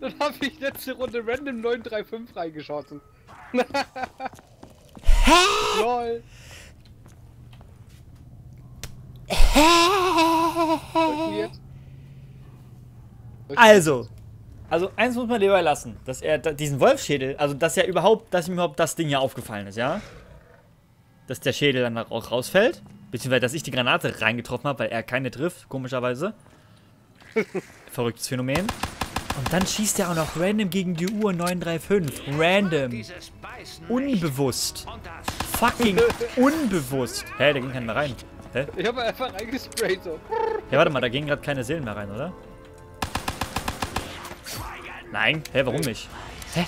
Dann habe ich letzte Runde random 935 reingeschossen. Hä? Lol. Also, also eins muss man lieber lassen, dass er diesen Wolfschädel, also dass ja überhaupt, dass ihm überhaupt das Ding hier aufgefallen ist, ja? Dass der Schädel dann auch rausfällt, beziehungsweise dass ich die Granate reingetroffen habe, weil er keine trifft, komischerweise. Verrücktes Phänomen. Und dann schießt er auch noch random gegen die Uhr 935. Random. Unbewusst. Fucking unbewusst. Hä, da ging keiner mehr rein. Hä? Ich habe einfach reingesprayt so. Ja, warte mal, da gingen gerade keine Seelen mehr rein, oder? Nein. Hä, warum nicht? Hä?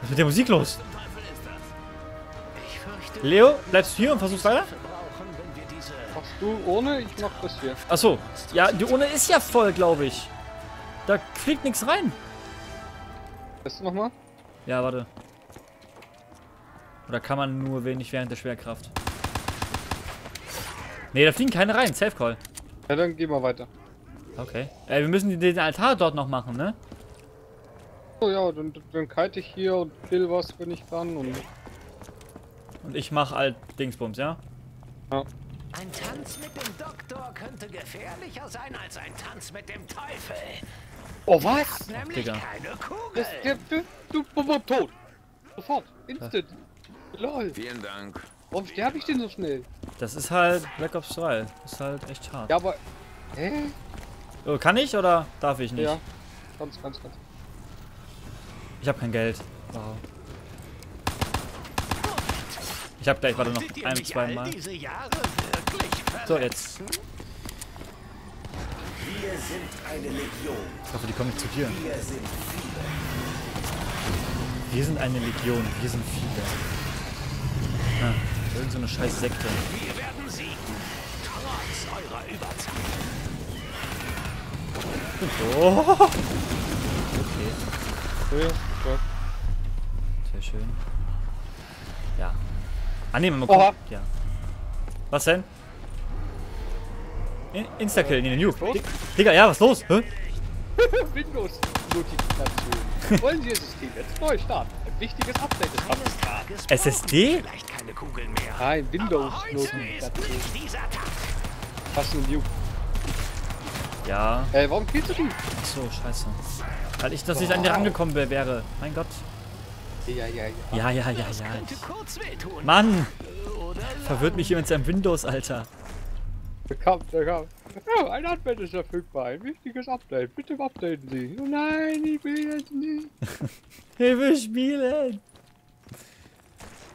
Was ist mit der Musik los? Leo, bleibst du hier und versuchst weiter? wir wir Machst du ohne? Ich mach das hier. Achso. Ja, die Urne ist ja voll, glaube ich. Da fliegt nichts rein. Weißt du nochmal? Ja, warte. Oder kann man nur wenig während der Schwerkraft? Nee, da fliegen keine rein. Safe Call. Ja, dann geh mal weiter. Okay. Äh, wir müssen den Altar dort noch machen, ne? So, ja, dann, dann kite ich hier und kill was, wenn ich kann. Und Und ich mach halt Dingsbums, ja? ja. Ein Tanz mit dem Doktor könnte gefährlicher sein als ein Tanz mit dem Teufel. Oh, was? Nämlich Digga. keine Kugel. Das, der, du, du, du, du, tot. Sofort. Instant. Lol. Vielen Dank. Warum sterbe ich denn so schnell? Das ist halt Black Ops 2. Ist halt echt hart. Ja, aber. Hä? Oh, kann ich oder darf ich nicht? Ja. Ganz, ganz, ganz. Ich habe kein Geld. Wow. Ich habe gleich, warte noch ein, zwei Mal. So, jetzt. Wir sind eine Legion. Ich hoffe, die kommen nicht zu dir. Wir sind viele. Wir sind eine Legion, wir sind viele. Ah, irgend so eine scheiß Sekte. Wir werden siegen. Trotz eurer Überzahl. Oh. Okay, sehr schön. Ja. Ah ne, man Oha. Ja. Was denn? In Instakill, nee, Nuke. Dig- Digga, ja, was ist los? Hä? Windows-Notifikation. Wollen Sie Ihr System jetzt neu starten? Ein wichtiges Update ist. Tages SSD? wir Vielleicht keine Kugeln mehr. Nein, Windows-Notifikation. Hast du einen Nuke? Ja. Äh, warum killst du die? Achso, scheiße. Weil ich, dass ich an dir rangekommen wär- wäre. Mein Gott. Ja, ja, ja. Ja, ja, ja, ja. könnte kurz wehtun. Mann! Verwirrt mich hier mit seinem Windows, Alter. Der kam. Ja, ein Update ist verfügbar. Ein wichtiges Update. Bitte updaten Sie. Oh nein, ich will jetzt nicht. Hilfe spielen!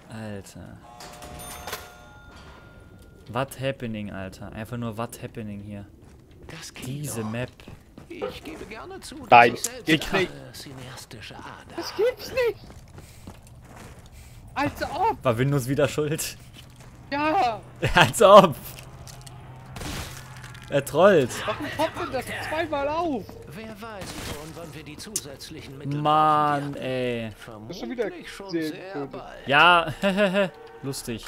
Alter. What happening, Alter? Einfach nur what happening hier. Diese doch. Map. Ich gebe gerne zu, dass Nein, ich selbst gibt's nicht. eine cineastische Ader Das gibt's nicht. Als ob. War Windows wieder schuld? Ja. Als ob! Er trollt. Warum poppt denn das zweimal auf? Wer weiß schon, wann wir die zusätzlichen Mittel Mann, ey. werden. ist schon wieder schon sehr bald. Ja, hehehe. Lustig.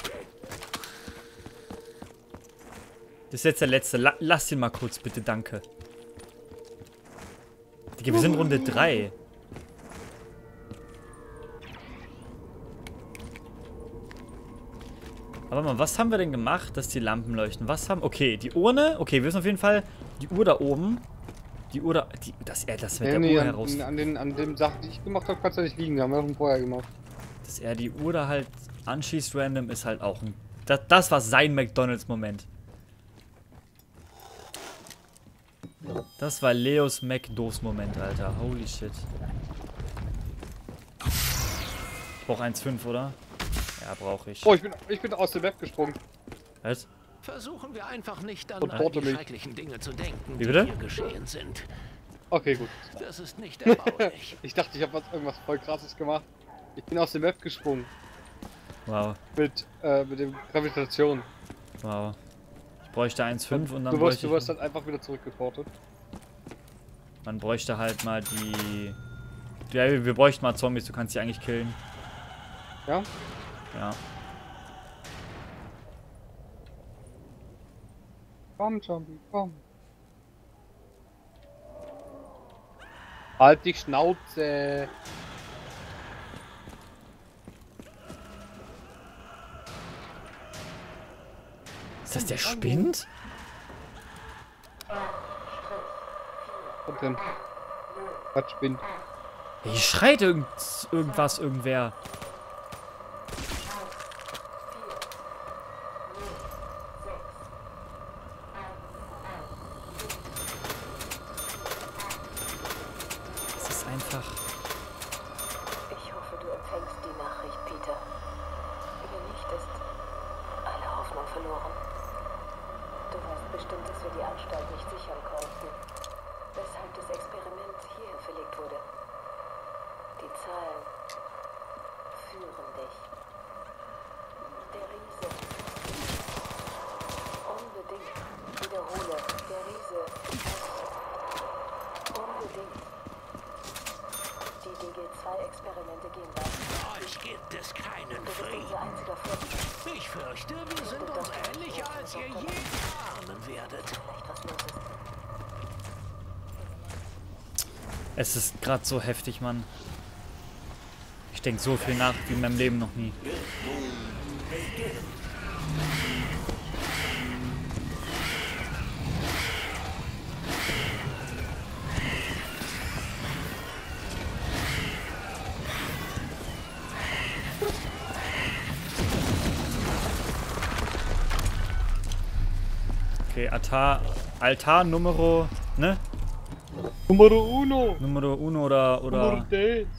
Das ist jetzt der letzte. La lass ihn mal kurz, bitte, danke. Digga, wir sind Runde 3. Aber mal, was haben wir denn gemacht, dass die Lampen leuchten? Was haben... Okay, die Urne. Okay, wir wissen auf jeden Fall, die Uhr da oben. Die Uhr da... Die, dass er das mit Nee, der nee, Uhr an, heraus... an, den, an den Sachen, die ich gemacht habe, kannst du nicht liegen. Die haben wir schon vorher gemacht. Dass er die Uhr da halt anschießt random, ist halt auch ein... Das, das war sein McDonalds-Moment. Das war Leos McDos-Moment, Alter. Holy shit. Ich brauch 1,5, oder? Ja, brauche ich. Oh, ich bin, ich bin aus dem Web gesprungen. Was? Versuchen wir einfach nicht an Und all die mich. schrecklichen Dinge zu denken, Wie die hier geschehen sind. Okay, gut. Das ist nicht erbaulich. Ich dachte, ich habe was, irgendwas voll krasses gemacht. Ich bin aus dem Web gesprungen. Wow, Mit, äh, mit dem Gravitation. wow. Ich bräuchte 1,5 und dann Du wirst, du wirst dann einfach wieder zurückgeportet. Man bräuchte halt mal die... Ja, wir wir bräuchten mal Zombies, du kannst sie eigentlich killen. Ja? Ja. Komm, Zombie, komm. Halt die Schnauze. Ist das der spinnt? Was denn? Was spinnt? Hier schreit irgend, irgendwas, irgendwer. Einfach. Ich hoffe, du empfängst die Nachricht, Peter. Wenn nicht, ist alle Hoffnung verloren. Du weißt bestimmt, dass wir die Anstalt nicht sichern konnten. Weshalb das Experiment hierher verlegt wurde. Die Zahlen führen dich. Der Riese. Unbedingt. Wiederhole. Der Riese. Unbedingt. Die DG2-Experimente gehen weiter. Euch gibt es keinen Du bist Frieden. unser einziger Freund. Ich fürchte, wir sind uns ähnlicher, als ihr je ahnen werdet. Es ist gerade so heftig, Mann. Ich denke so viel nach wie in meinem Leben noch nie. Okay, Altar, Altar Numero, ne? Numero uno. Numero uno oder Numero oder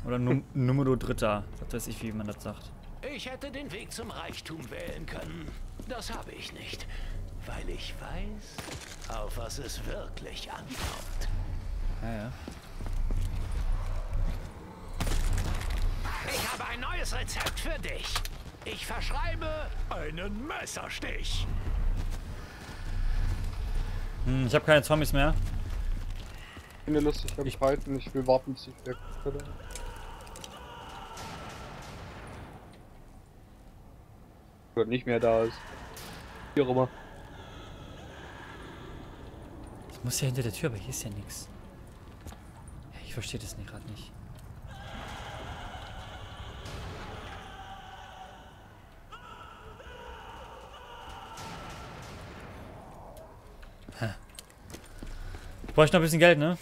oder num, Numero dritter. Was weiß ich, wie man das sagt. Ich hätte den Weg zum Reichtum wählen können. Das habe ich nicht, weil ich weiß, auf was es wirklich ankommt. Ja, ja. Ich habe ein neues Rezept für dich. Ich verschreibe einen Messerstich. Hm, ich habe keine Zombies mehr. Ich finde lustig am Python. Ich will warten, bis ich weg bin. Oder nicht mehr da ist. Auch immer. Das muss ja hinter der Tür, aber hier ist ja nichts. Ich verstehe das nicht gerade nicht. Ich bräuchte noch ein bisschen Geld, ne?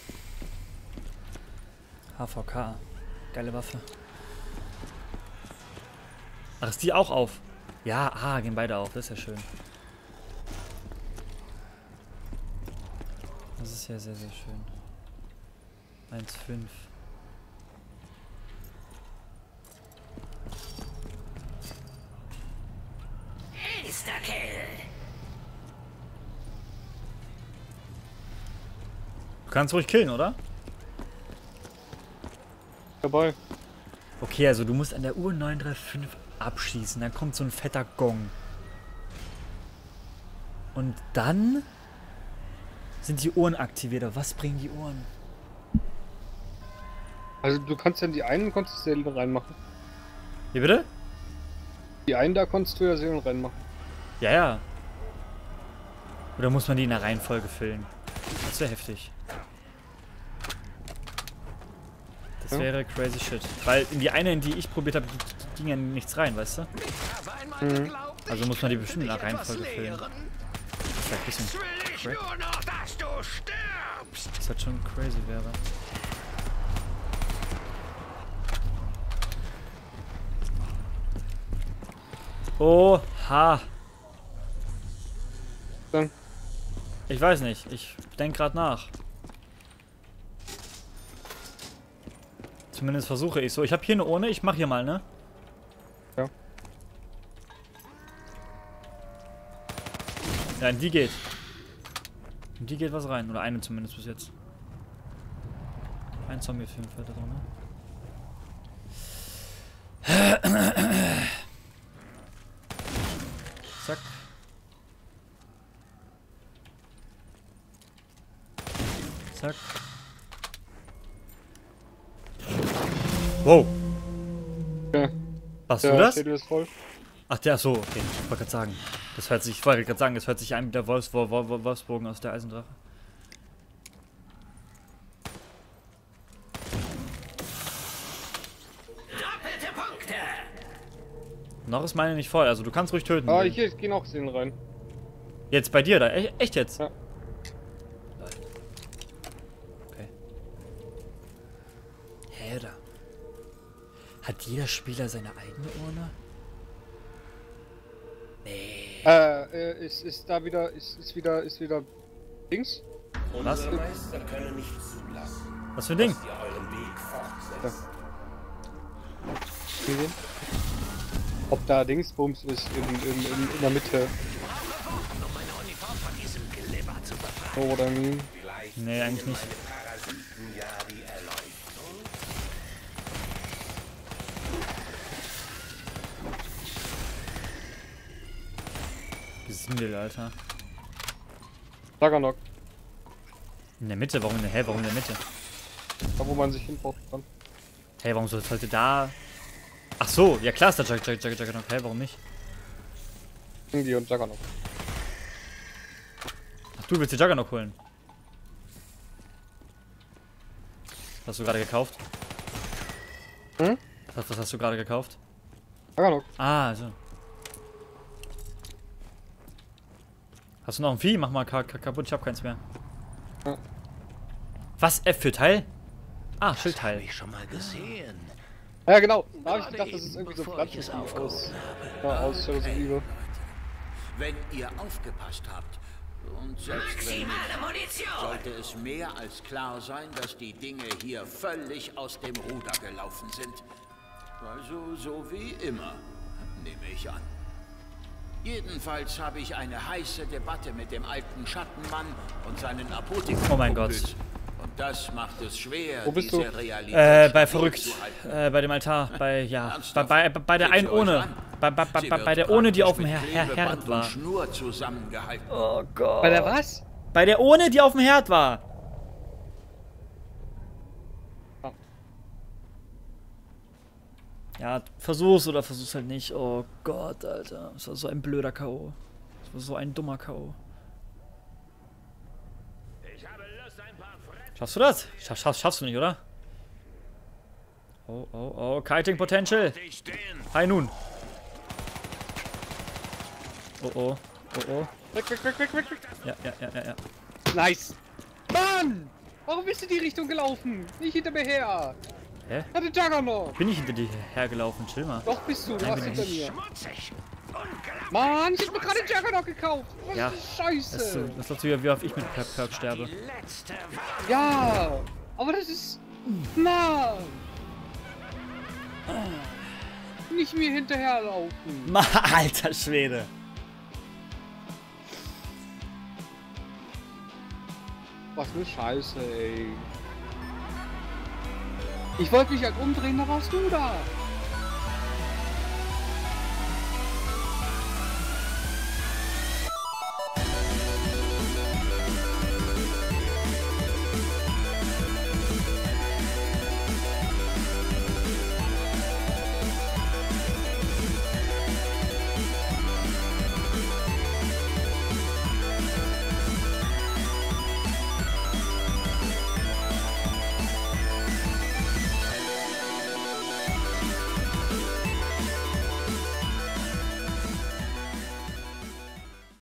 HVK. Geile Waffe. Ach, ist die auch auf? Ja, ah, gehen beide auf. Das ist ja schön. Das ist ja sehr, sehr schön. 1,5. Du kannst ruhig killen, oder? Dabei. Okay, also du musst an der Uhr 935 abschießen. Dann kommt so ein fetter Gong. Und dann sind die Ohren aktiviert. Aber Was bringen die Ohren? Also du kannst ja die einen konntest du Seelen reinmachen. Wie bitte? Die einen da konntest du ja Seelen reinmachen. Ja, ja. Oder muss man die in der Reihenfolge füllen? Das wäre heftig. Das Ja. wäre crazy shit. Weil in die eine, in die ich probiert habe, ging ja nichts rein, weißt du? Mhm. Also muss man die bestimmt etwas Reihenfolge füllen. Das ist halt ein bisschen Will ich crack. nur noch, dass du stirbst. Das halt schon crazy wäre. Oha. Dann. Ich weiß nicht. Ich denke gerade nach. Zumindest versuche ich so. Ich habe hier eine Urne. Ich mache hier mal, ne? Ja. Ja, in die geht. In die geht was rein. Oder eine zumindest bis jetzt. Ein Zombie auf jeden Fall da drin. ne? Zack. Zack. Wow. Ja. Warst du das? Schädel ist voll. Ach, der, so, okay. Ich wollte gerade sagen. Das hört sich, ich wollte gerade sagen, das hört sich an wie der Wolfs, Wolf, Wolf, Wolfsbogen aus der Eisendrache. Doppelte Punkte! Noch ist meine nicht voll, also du kannst ruhig töten. Ah, hier gehen auch Szenen rein. Jetzt bei dir da, e echt jetzt? Ja. Lol. Okay. Hä, da. Hat jeder Spieler seine eigene Urne? Äh, äh, ist, ist da wieder, ist, ist wieder, ist wieder Dings? Was? Unsere Meister können nicht zulassen, Was für ein Ding? dass ihr euren Weg fortsetzt. Gesehen? Ob da Dingsbums ist in, in, in, in der Mitte. So I mean. Vielleicht Nee, eigentlich nicht. Parasiten ja die Erleuchtung. Gesindel, Alter. Juggernaut. In der Mitte? Warum in der, hä, warum in der Mitte? Da wo man sich hinbauen kann. Hey, warum soll- sollte da... Ach so, ja klar ist der Jug, Jug, Jug, Juggernaut. Hä, warum nicht? Ingi und Juggernaut. Ach, du willst den Juggernaut holen. Was hast du gerade gekauft? Hm? Was, was hast du gerade gekauft? Juggernaut. Ah, also. Hast du noch ein Vieh? Mach mal ka ka kaputt, ich hab keins mehr. Was? F für Teil? Ah, Habe Schildteil. ich schon mal gesehen. Ja genau, da habe ich gedacht, das ist irgendwie so bevor ich es Pflanzen aus, aufgehoben ja, aus Shadows of Evil. Wenn ihr aufgepasst habt, und selbst wenn nicht, Maximale Munition! sollte es mehr als klar sein, dass die Dinge hier völlig aus dem Ruder gelaufen sind. Also so wie immer, nehme ich an. Jedenfalls habe ich eine heiße Debatte mit dem alten Schattenmann und seinen Apotheker. Oh mein Gott. Und das macht es schwer, Wo bist diese du? Realität Äh, bei verrückt. Äh, bei dem Altar. Bei, ja. Bei, bei, bei der einen ohne. Bei, bei, bei, der ohne, die auf dem Her Her Herd war. und Schnur zusammengehalten. Oh Gott. Bei der was? Bei der ohne, die auf dem Herd war. Ja, versuch's oder versuch's halt nicht. Oh Gott, Alter. Das war so ein blöder K.O. Das war so ein dummer K.O. Schaffst du das? Schaff, schaff, schaffst du nicht, oder? Oh, oh, oh. Kiting Potential. Hi nun. Oh, oh. Oh, oh. Weg, weg, weg, weg, weg, weg. Ja, ja, ja, ja, ja. Nice. Mann! Warum bist du die Richtung gelaufen? Nicht hinter mir her. Hä? Hatte Juggernaut. Bin ich hinter dir hergelaufen? Chill mal. Doch bist du, du Nein, warst hinter ich mir. Schmutzig! Mann, ich hab mir gerade Juggernaut gekauft. Was Ja. Scheiße? Das, ist- das läuft wie, wie oft ich mit Per Perk sterbe. Ja, aber das ist... Mann! Nicht mir hinterherlaufen. Ma, alter Schwede. Was für Scheiße, ey. Ich wollte mich halt umdrehen, da warst du da.